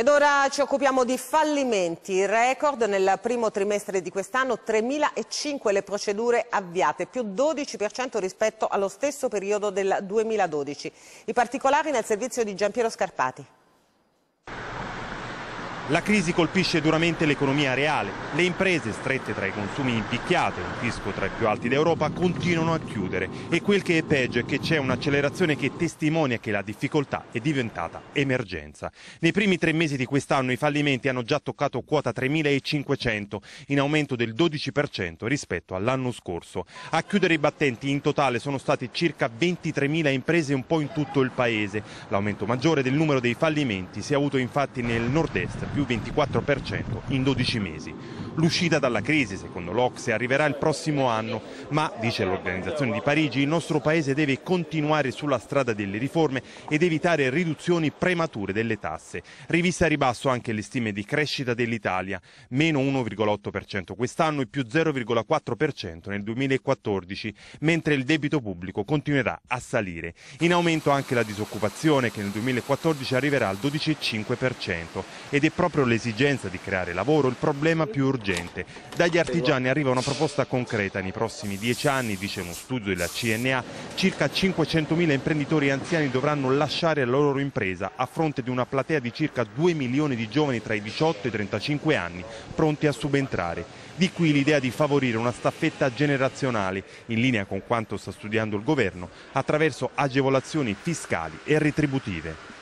Ed ora ci occupiamo di fallimenti, record nel primo trimestre di quest'anno 3.005 le procedure avviate, più 12% rispetto allo stesso periodo del 2012. I particolari nel servizio di Giampiero Scarpati. La crisi colpisce duramente l'economia reale. Le imprese strette tra i consumi impicchiate, un fisco tra i più alti d'Europa, continuano a chiudere. E quel che è peggio è che c'è un'accelerazione che testimonia che la difficoltà è diventata emergenza. Nei primi tre mesi di quest'anno i fallimenti hanno già toccato quota 3.500, in aumento del 12% rispetto all'anno scorso. A chiudere i battenti in totale sono state circa 23.000 imprese un po' in tutto il paese. L'aumento maggiore del numero dei fallimenti si è avuto infatti nel nord-est, più 24% in 12 mesi. L'uscita dalla crisi, secondo l'Ocse, arriverà il prossimo anno, ma, dice l'Organizzazione di Parigi, il nostro Paese deve continuare sulla strada delle riforme ed evitare riduzioni premature delle tasse. Rivista a ribasso anche le stime di crescita dell'Italia, meno 1,8% quest'anno e più 0,4% nel 2014, mentre il debito pubblico continuerà a salire. In aumento anche la disoccupazione che nel 2014 arriverà al 12,5% ed è proprio l'esigenza di creare lavoro il problema più urgente. Dagli artigiani arriva una proposta concreta. Nei prossimi dieci anni, dice uno studio della CNA, circa 500.000 imprenditori anziani dovranno lasciare la loro impresa a fronte di una platea di circa 2 milioni di giovani tra i 18 e i 35 anni pronti a subentrare. Di qui l'idea di favorire una staffetta generazionale, in linea con quanto sta studiando il governo, attraverso agevolazioni fiscali e retributive.